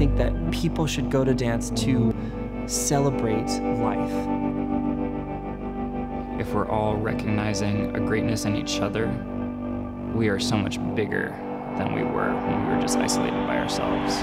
think that people should go to dance to celebrate life. If we're all recognizing a greatness in each other, we are so much bigger than we were when we were just isolated by ourselves.